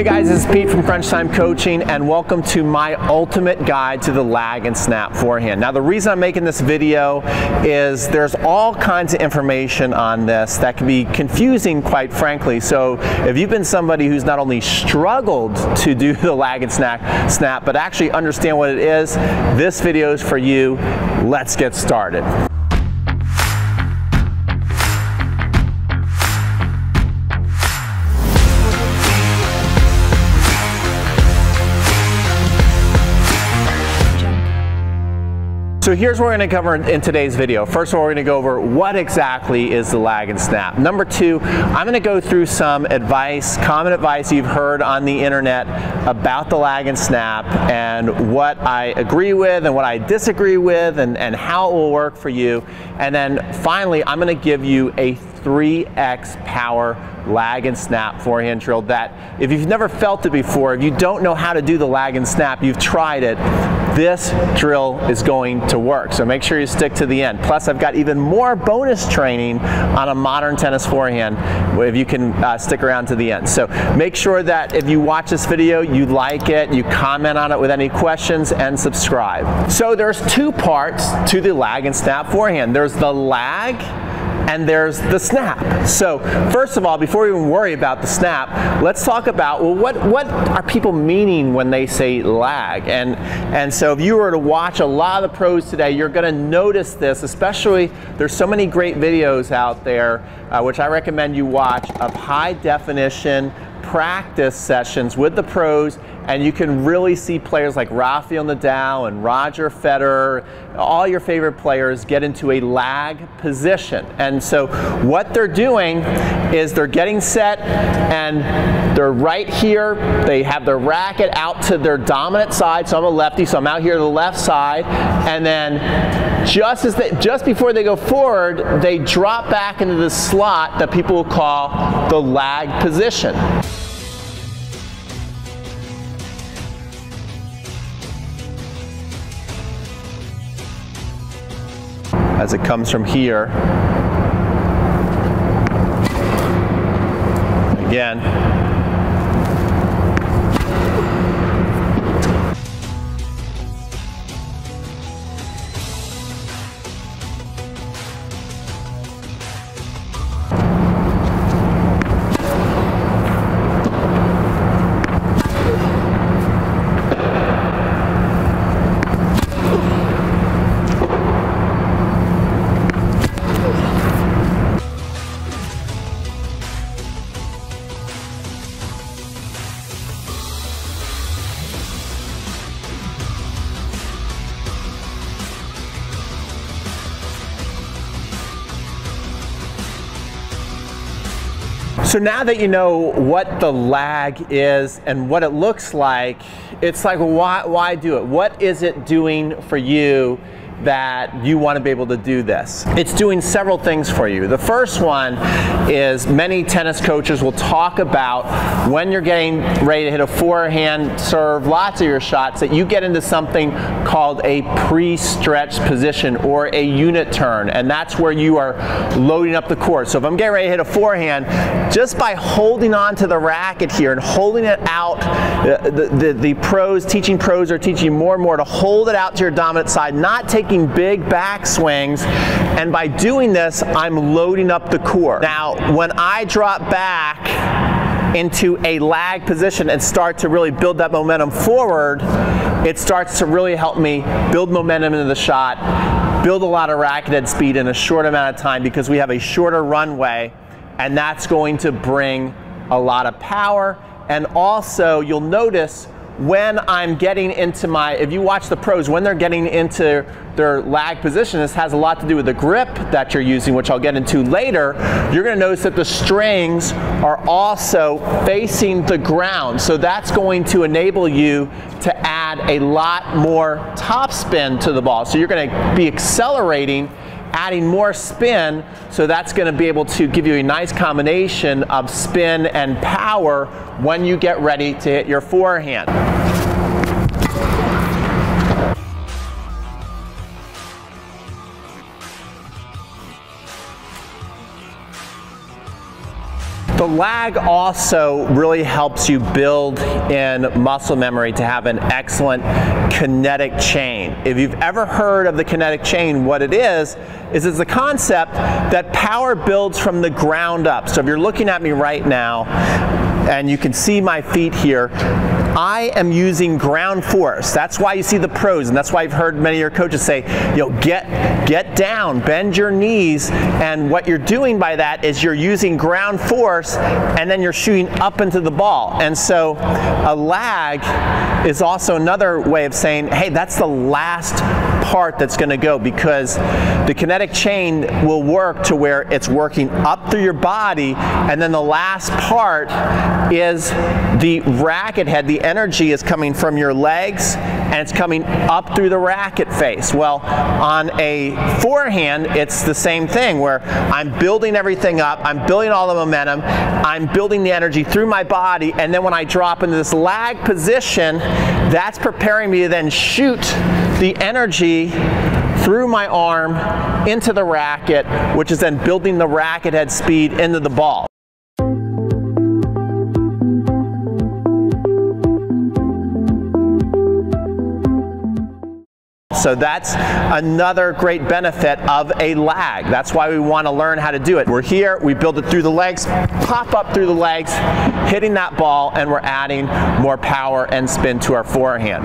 Hey guys, this is Pete from Crunch Time Coaching and welcome to my ultimate guide to the lag and snap forehand. Now the reason I'm making this video is there's all kinds of information on this that can be confusing quite frankly. So if you've been somebody who's not only struggled to do the lag and snap, snap but actually understand what it is, this video is for you. Let's get started. So here's what we're going to cover in today's video. First of all, we're going to go over what exactly is the lag and snap. Number two, I'm going to go through some advice, common advice you've heard on the internet about the lag and snap and what I agree with and what I disagree with and, and how it will work for you. And then finally, I'm going to give you a 3x power lag and snap forehand drill that if you've never felt it before, if you don't know how to do the lag and snap, you've tried it, this drill is going to work. So make sure you stick to the end. Plus I've got even more bonus training on a modern tennis forehand if you can uh, stick around to the end. So make sure that if you watch this video, you like it, you comment on it with any questions and subscribe. So there's two parts to the lag and snap forehand. There's the lag and there's the snap. So first of all, before we even worry about the snap, let's talk about, well, what, what are people meaning when they say lag? And, and so if you were to watch a lot of the pros today, you're gonna notice this, especially there's so many great videos out there, uh, which I recommend you watch, of high definition practice sessions with the pros and you can really see players like Rafael Nadal and Roger Federer, all your favorite players get into a lag position. And so what they're doing is they're getting set and they're right here. They have their racket out to their dominant side. So I'm a lefty, so I'm out here to the left side. And then just as they, just before they go forward, they drop back into the slot that people will call the lag position. As it comes from here. Again, So now that you know what the lag is and what it looks like, it's like, why, why do it? What is it doing for you that you want to be able to do this. It's doing several things for you. The first one is many tennis coaches will talk about when you're getting ready to hit a forehand serve, lots of your shots, that you get into something called a pre-stretched position or a unit turn, and that's where you are loading up the court. So if I'm getting ready to hit a forehand, just by holding on to the racket here and holding it out, uh, the, the, the pros, teaching pros are teaching more and more to hold it out to your dominant side, not take taking big back swings, and by doing this, I'm loading up the core. Now, when I drop back into a lag position and start to really build that momentum forward, it starts to really help me build momentum into the shot, build a lot of racket head speed in a short amount of time because we have a shorter runway, and that's going to bring a lot of power. And also, you'll notice when I'm getting into my, if you watch the pros, when they're getting into their lag position, this has a lot to do with the grip that you're using, which I'll get into later. You're gonna notice that the strings are also facing the ground. So that's going to enable you to add a lot more topspin to the ball. So you're gonna be accelerating adding more spin, so that's gonna be able to give you a nice combination of spin and power when you get ready to hit your forehand. The lag also really helps you build in muscle memory to have an excellent kinetic chain. If you've ever heard of the kinetic chain, what it is, is it's a concept that power builds from the ground up. So if you're looking at me right now, and you can see my feet here, I am using ground force. That's why you see the pros, and that's why I've heard many of your coaches say, you know, get, get down, bend your knees, and what you're doing by that is you're using ground force, and then you're shooting up into the ball. And so a lag is also another way of saying, hey, that's the last part that's going to go because the kinetic chain will work to where it's working up through your body, and then the last part is the racket head, the energy is coming from your legs and it's coming up through the racket face. Well, on a forehand, it's the same thing where I'm building everything up, I'm building all the momentum, I'm building the energy through my body, and then when I drop into this lag position, that's preparing me to then shoot the energy through my arm into the racket, which is then building the racket head speed into the ball. So that's another great benefit of a lag. That's why we want to learn how to do it. We're here, we build it through the legs, pop up through the legs, hitting that ball, and we're adding more power and spin to our forehand.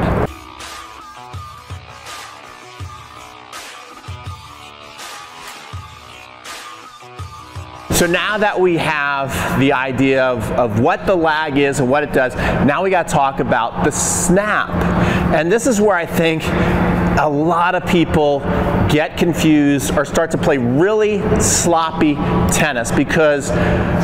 So now that we have the idea of, of what the lag is and what it does, now we got to talk about the snap. And this is where I think a lot of people get confused or start to play really sloppy tennis because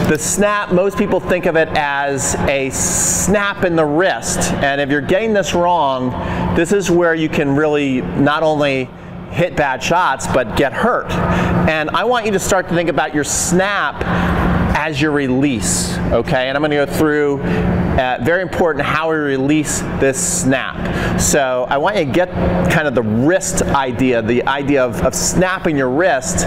the snap, most people think of it as a snap in the wrist. And if you're getting this wrong, this is where you can really not only hit bad shots, but get hurt. And I want you to start to think about your snap as your release, okay? And I'm gonna go through, uh, very important, how we release this snap. So I want you to get kind of the wrist idea, the idea of, of snapping your wrist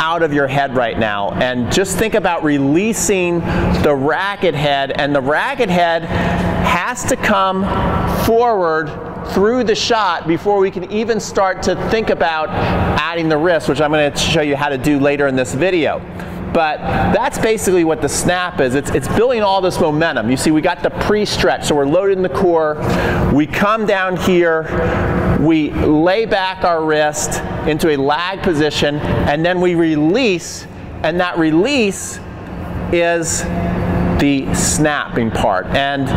out of your head right now and just think about releasing the racket head and the racket head has to come forward through the shot before we can even start to think about adding the wrist, which I'm going to show you how to do later in this video. But that's basically what the snap is. It's, it's building all this momentum. You see, we got the pre-stretch, so we're loading the core. We come down here, we lay back our wrist into a lag position, and then we release, and that release is the snapping part. And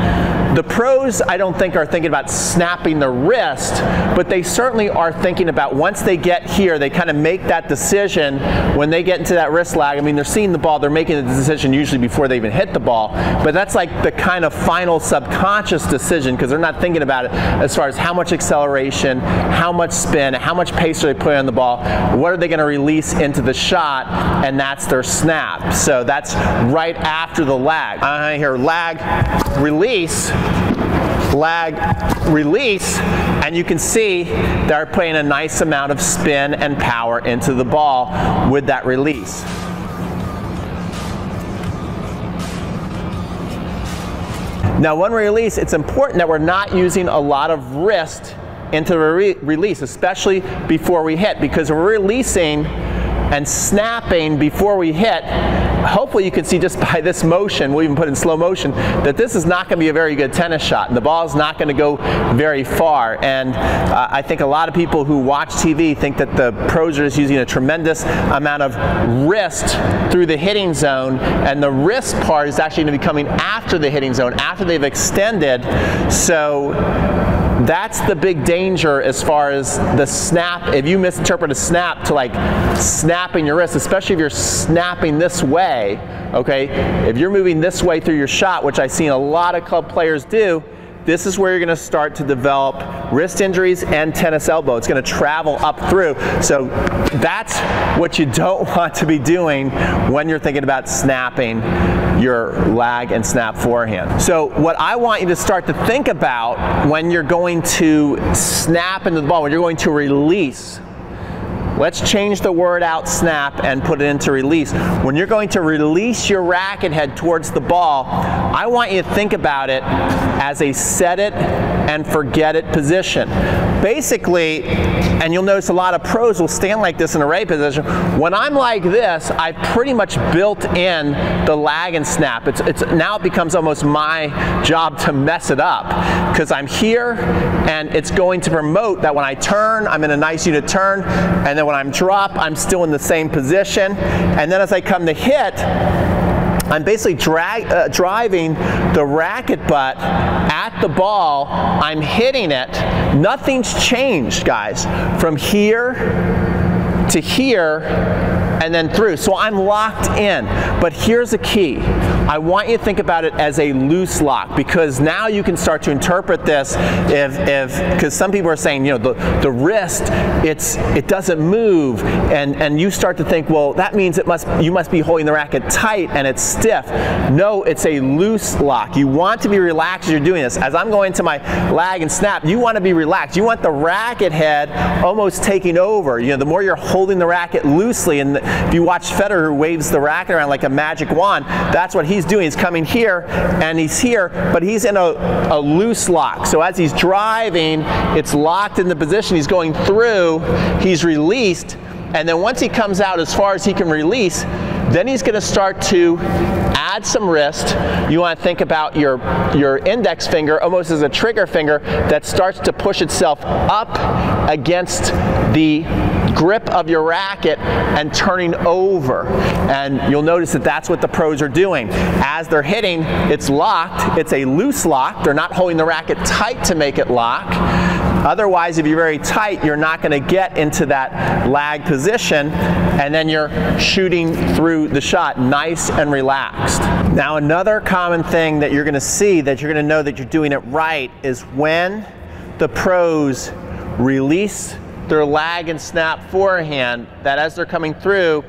the pros, I don't think, are thinking about snapping the wrist, but they certainly are thinking about once they get here, they kind of make that decision when they get into that wrist lag. I mean, they're seeing the ball, they're making the decision usually before they even hit the ball, but that's like the kind of final subconscious decision because they're not thinking about it as far as how much acceleration, how much spin, how much pace are they putting on the ball, what are they going to release into the shot, and that's their snap. So that's right after the lag. I hear lag, release, lag, release, and you can see they're putting a nice amount of spin and power into the ball with that release. Now when we release, it's important that we're not using a lot of wrist into the re release, especially before we hit, because we're releasing and snapping before we hit, hopefully you can see just by this motion, we'll even put in slow motion, that this is not going to be a very good tennis shot. And the ball is not going to go very far. And uh, I think a lot of people who watch TV think that the pros are just using a tremendous amount of wrist through the hitting zone, and the wrist part is actually going to be coming after the hitting zone, after they've extended. So that's the big danger as far as the snap. If you misinterpret a snap to like snapping your wrist, especially if you're snapping this way, okay, if you're moving this way through your shot, which I've seen a lot of club players do, this is where you're going to start to develop wrist injuries and tennis elbow. It's going to travel up through. So that's what you don't want to be doing when you're thinking about snapping your lag and snap forehand. So what I want you to start to think about when you're going to snap into the ball, when you're going to release Let's change the word out snap and put it into release. When you're going to release your racket head towards the ball, I want you to think about it as a set it and forget it position. Basically, and you'll notice a lot of pros will stand like this in a ray position. When I'm like this, I've pretty much built in the lag and snap. It's, it's now it becomes almost my job to mess it up because I'm here and it's going to promote that when I turn, I'm in a nice unit turn, and then when I'm drop, I'm still in the same position. And then as I come to hit, I'm basically drag, uh, driving the racket butt at the ball. I'm hitting it. Nothing's changed, guys. From here to here and then through. So I'm locked in. But here's the key. I want you to think about it as a loose lock because now you can start to interpret this if, if, because some people are saying, you know, the, the wrist, it's, it doesn't move. And, and you start to think, well, that means it must, you must be holding the racket tight and it's stiff. No, it's a loose lock. You want to be relaxed as you're doing this. As I'm going to my lag and snap, you want to be relaxed. You want the racket head almost taking over. You know, the more you're holding the racket loosely and the, if you watch Federer who waves the racket around like a magic wand, that's what he's doing. He's coming here and he's here, but he's in a, a loose lock. So as he's driving, it's locked in the position. He's going through, he's released, and then once he comes out as far as he can release, then he's going to start to add some wrist. You want to think about your, your index finger almost as a trigger finger that starts to push itself up against the grip of your racket and turning over. And you'll notice that that's what the pros are doing. As they're hitting, it's locked. It's a loose lock. They're not holding the racket tight to make it lock. Otherwise, if you're very tight, you're not going to get into that lag position, and then you're shooting through the shot nice and relaxed. Now, another common thing that you're going to see that you're going to know that you're doing it right is when the pros release their lag and snap forehand, that as they're coming through,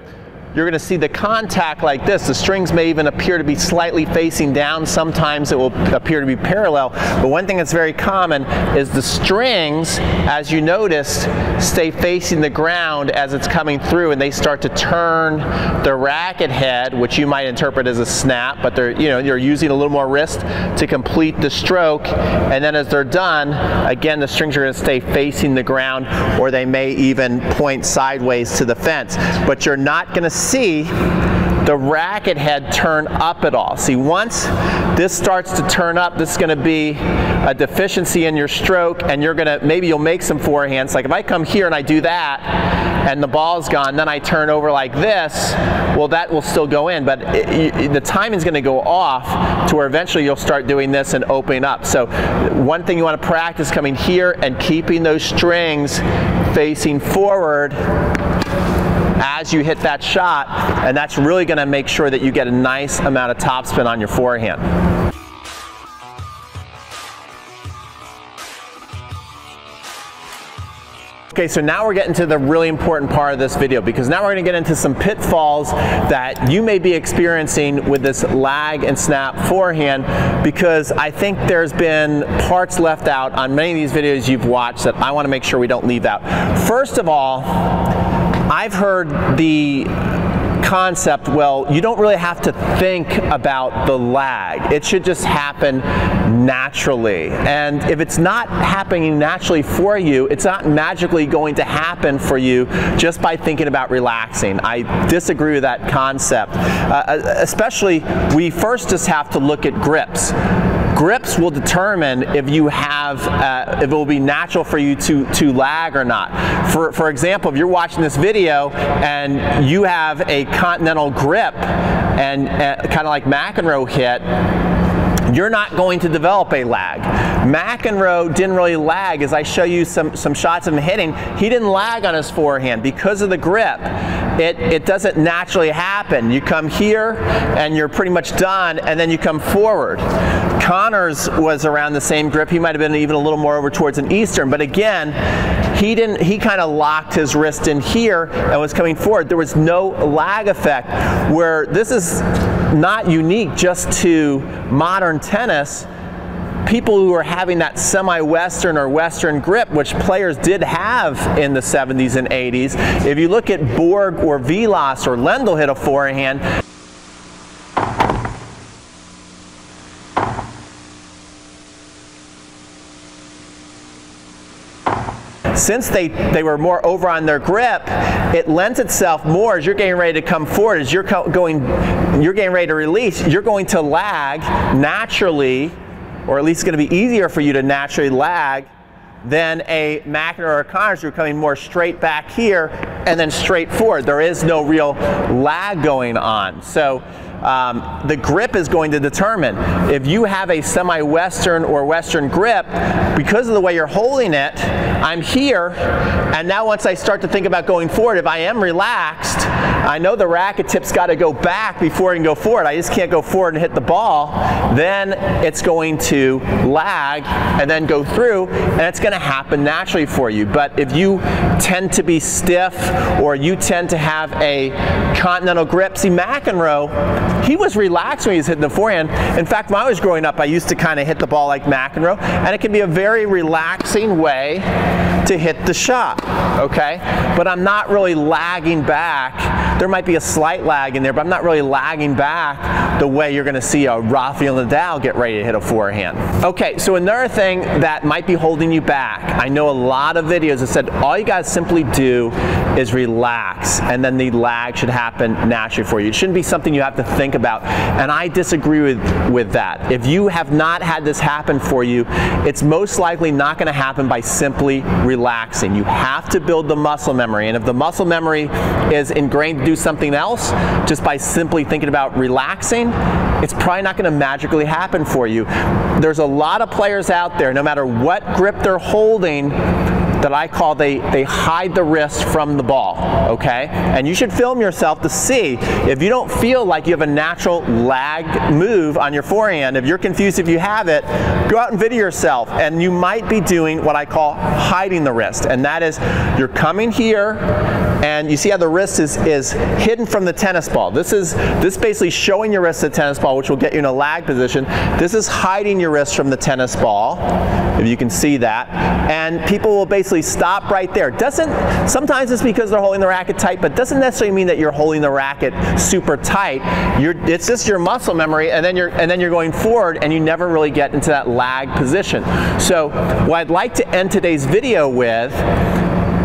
you're going to see the contact like this. The strings may even appear to be slightly facing down. Sometimes it will appear to be parallel. But one thing that's very common is the strings, as you noticed, stay facing the ground as it's coming through and they start to turn the racket head, which you might interpret as a snap, but they're, you know, you're using a little more wrist to complete the stroke. And then as they're done, again, the strings are going to stay facing the ground or they may even point sideways to the fence. But you're not going to see the racket head turn up at all. See, once this starts to turn up, this is going to be a deficiency in your stroke, and you're going to, maybe you'll make some forehands. Like if I come here and I do that, and the ball's gone, then I turn over like this, well, that will still go in, but it, it, the timing is going to go off to where eventually you'll start doing this and opening up. So one thing you want to practice coming here and keeping those strings facing forward as you hit that shot, and that's really gonna make sure that you get a nice amount of topspin on your forehand. Okay, so now we're getting to the really important part of this video because now we're gonna get into some pitfalls that you may be experiencing with this lag and snap forehand because I think there's been parts left out on many of these videos you've watched that I wanna make sure we don't leave out. First of all, I've heard the concept, well, you don't really have to think about the lag. It should just happen naturally. And if it's not happening naturally for you, it's not magically going to happen for you just by thinking about relaxing. I disagree with that concept. Uh, especially, we first just have to look at grips grips will determine if you have, uh, if it will be natural for you to, to lag or not. For, for example, if you're watching this video and you have a continental grip and uh, kind of like McEnroe hit, you're not going to develop a lag. McEnroe didn't really lag as I show you some, some shots of him hitting. He didn't lag on his forehand because of the grip. It, it doesn't naturally happen. You come here and you're pretty much done and then you come forward. Connors was around the same grip. He might have been even a little more over towards an Eastern, but again, he didn't, he kind of locked his wrist in here and was coming forward. There was no lag effect where this is not unique just to modern tennis people who are having that semi-western or western grip, which players did have in the 70s and 80s, if you look at Borg or Vilas or Lendl hit a forehand, since they, they were more over on their grip, it lends itself more as you're getting ready to come forward, as you're going, you're getting ready to release, you're going to lag naturally, or at least it's going to be easier for you to naturally lag than a McEnroe or a Connors who are coming more straight back here and then straight forward. There is no real lag going on. So um, the grip is going to determine. If you have a semi-western or western grip, because of the way you're holding it, I'm here, and now once I start to think about going forward, if I am relaxed, I know the racket tip's got to go back before I can go forward. I just can't go forward and hit the ball. Then it's going to lag and then go through, and it's going to happen naturally for you. But if you tend to be stiff or you tend to have a continental grip, see McEnroe, he was relaxed when he was hitting the forehand. In fact, when I was growing up, I used to kind of hit the ball like McEnroe, and it can be a very relaxing way to hit the shot, okay? But I'm not really lagging back. There might be a slight lag in there, but I'm not really lagging back the way you're gonna see a Rafael Nadal get ready to hit a forehand. Okay, so another thing that might be holding you back, I know a lot of videos that said all you gotta simply do is relax, and then the lag should happen naturally for you. It shouldn't be something you have to think about, and I disagree with, with that. If you have not had this happen for you, it's most likely not gonna happen by simply relaxing. You have to build the muscle memory, and if the muscle memory is ingrained to do something else, just by simply thinking about relaxing, it's probably not gonna magically happen for you. There's a lot of players out there, no matter what grip they're holding, that I call they, they hide the wrist from the ball, okay? And you should film yourself to see if you don't feel like you have a natural lag move on your forehand, if you're confused if you have it, go out and video yourself and you might be doing what I call hiding the wrist. And that is you're coming here and you see how the wrist is, is hidden from the tennis ball. This is this basically showing your wrist to the tennis ball, which will get you in a lag position. This is hiding your wrist from the tennis ball, if you can see that. And people will basically stop right there. Doesn't sometimes it's because they're holding the racket tight, but doesn't necessarily mean that you're holding the racket super tight. You're, it's just your muscle memory, and then you're and then you're going forward, and you never really get into that lag position. So what I'd like to end today's video with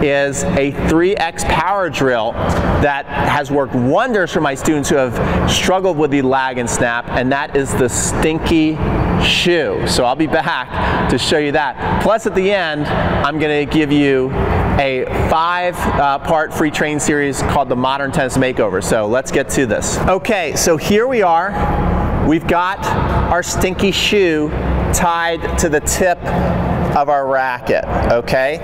is a 3x power drill that has worked wonders for my students who have struggled with the lag and snap, and that is the stinky shoe. So I'll be back to show you that. Plus at the end, I'm gonna give you a five uh, part free train series called the Modern Tennis Makeover. So let's get to this. Okay, so here we are. We've got our stinky shoe tied to the tip of our racket, okay?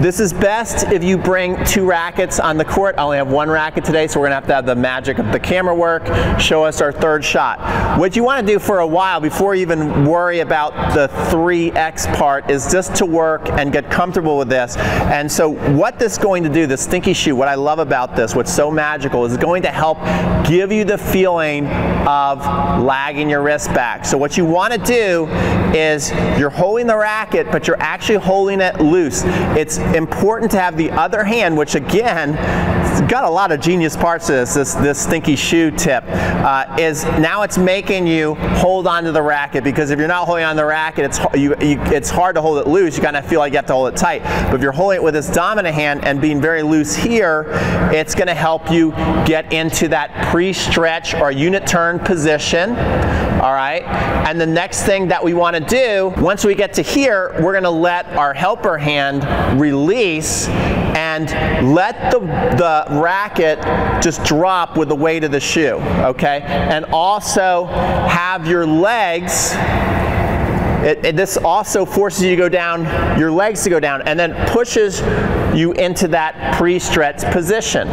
This is best if you bring two rackets on the court. I only have one racket today, so we're gonna have to have the magic of the camera work, show us our third shot. What you wanna do for a while before you even worry about the 3X part is just to work and get comfortable with this. And so what this is going to do, the stinky shoe, what I love about this, what's so magical, is going to help give you the feeling of lagging your wrist back. So what you wanna do is you're holding the racket, but you're actually holding it loose. It's important to have the other hand, which again, got a lot of genius parts to this, this, this stinky shoe tip, uh, is now it's making you hold on to the racket because if you're not holding on the racket, it's, you, you, it's hard to hold it loose. You kind of feel like you have to hold it tight. But if you're holding it with this dominant hand and being very loose here, it's going to help you get into that pre-stretch or unit turn position. All right. And the next thing that we want to do, once we get to here, we're going to let our helper hand release and let the, the racket just drop with the weight of the shoe, okay? And also have your legs it, it, this also forces you to go down, your legs to go down, and then pushes you into that pre-stretch position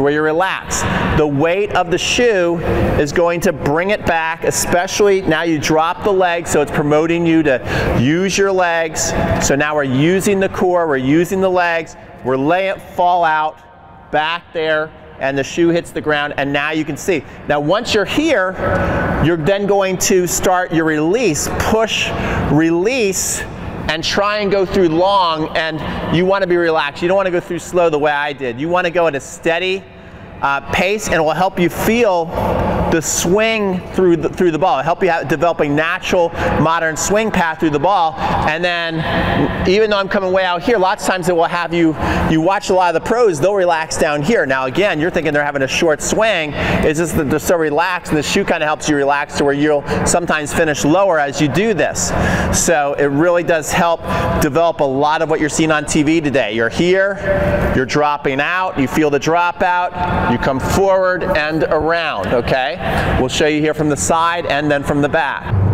to where you're relaxed. The weight of the shoe is going to bring it back, especially now you drop the leg, so it's promoting you to use your legs. So now we're using the core, we're using the legs, we're laying it fall out back there and the shoe hits the ground and now you can see. Now once you're here, you're then going to start your release, push, release, and try and go through long and you want to be relaxed. You don't want to go through slow the way I did. You want to go at a steady uh, pace and it will help you feel the swing through the, through the ball. Help you develop a natural modern swing path through the ball. And then even though I'm coming way out here, lots of times it will have you, you watch a lot of the pros, they'll relax down here. Now again, you're thinking they're having a short swing. It's just that they're so relaxed and the shoe kind of helps you relax to where you'll sometimes finish lower as you do this. So it really does help develop a lot of what you're seeing on TV today. You're here, you're dropping out, you feel the dropout, you come forward and around, okay? We'll show you here from the side and then from the back.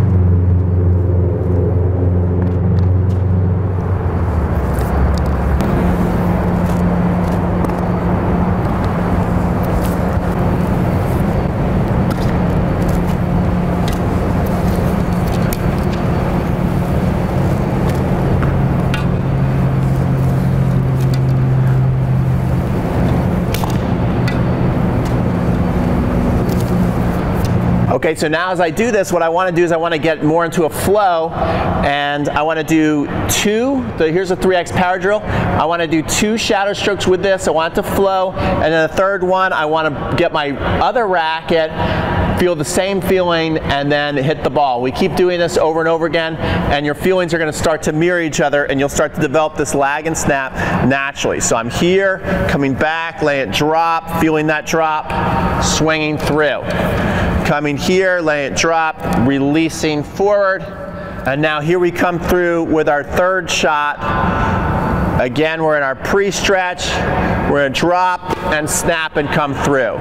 Okay, so now as I do this, what I want to do is I want to get more into a flow, and I want to do two, the, here's a 3x power drill. I want to do two shadow strokes with this, I want it to flow, and then the third one, I want to get my other racket, feel the same feeling, and then hit the ball. We keep doing this over and over again, and your feelings are going to start to mirror each other, and you'll start to develop this lag and snap naturally. So I'm here, coming back, lay it drop, feeling that drop, swinging through. Coming here, letting it drop, releasing forward. And now here we come through with our third shot. Again, we're in our pre-stretch. We're gonna drop and snap and come through.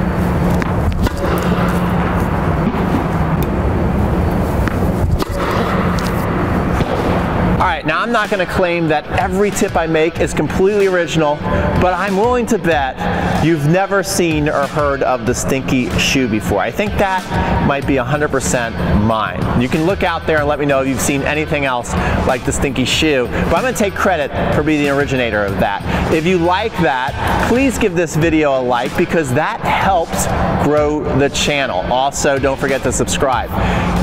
Right, now I'm not gonna claim that every tip I make is completely original, but I'm willing to bet you've never seen or heard of the Stinky shoe before. I think that might be 100% mine. You can look out there and let me know if you've seen anything else like the Stinky shoe, but I'm gonna take credit for being the originator of that. If you like that, please give this video a like because that helps grow the channel. Also, don't forget to subscribe.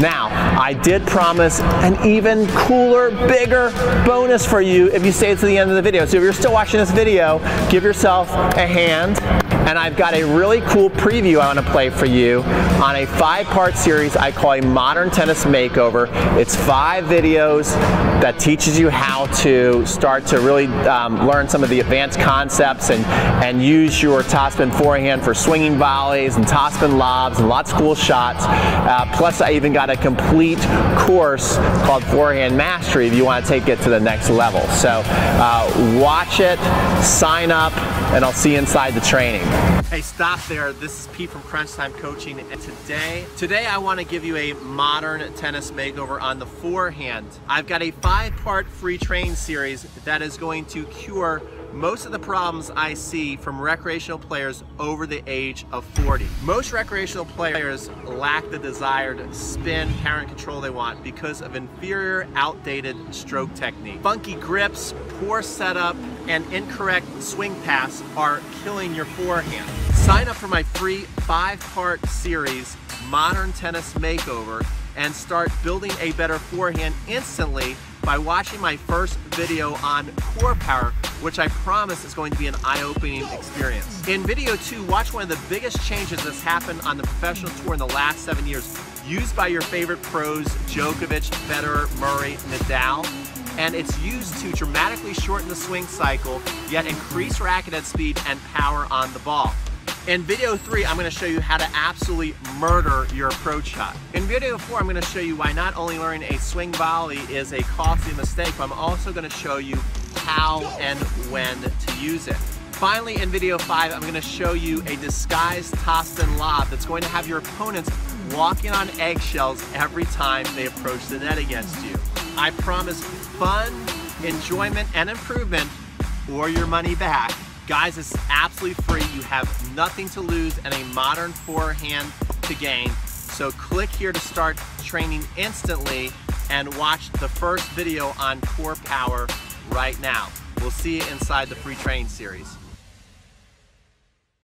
Now, I did promise an even cooler, bigger, bonus for you if you stay to the end of the video. So if you're still watching this video, give yourself a hand and I've got a really cool preview I want to play for you on a five-part series I call a Modern Tennis Makeover. It's five videos that teaches you how to start to really um, learn some of the advanced concepts and, and use your topspin forehand for swinging volleys and topspin lobs and lots of cool shots. Uh, plus I even got a complete course called Forehand Mastery if you want to take it to the next level. So uh, watch it, sign up, and I'll see you inside the training. Hey, stop there. This is Pete from Crunch Time Coaching, and today, today I want to give you a modern tennis makeover on the forehand. I've got a five-part free training series that is going to cure most of the problems I see from recreational players over the age of 40. Most recreational players lack the desired spin, parent control they want because of inferior, outdated stroke technique. Funky grips, poor setup, and incorrect swing pass are killing your forehand. Sign up for my free five-part series, Modern Tennis Makeover, and start building a better forehand instantly by watching my first video on core power, which I promise is going to be an eye-opening experience. In video two, watch one of the biggest changes that's happened on the professional tour in the last seven years, used by your favorite pros, Djokovic, Federer, Murray, Nadal, and it's used to dramatically shorten the swing cycle, yet increase racket head speed and power on the ball. In video three, I'm gonna show you how to absolutely murder your approach shot. In video four, I'm gonna show you why not only learning a swing volley is a costly mistake, but I'm also gonna show you how and when to use it. Finally, in video five, I'm gonna show you a disguised toss and lob that's going to have your opponents walking on eggshells every time they approach the net against you. I promise fun, enjoyment, and improvement or your money back Guys, it's absolutely free. You have nothing to lose and a modern forehand to gain. So click here to start training instantly and watch the first video on core power right now. We'll see you inside the free training series.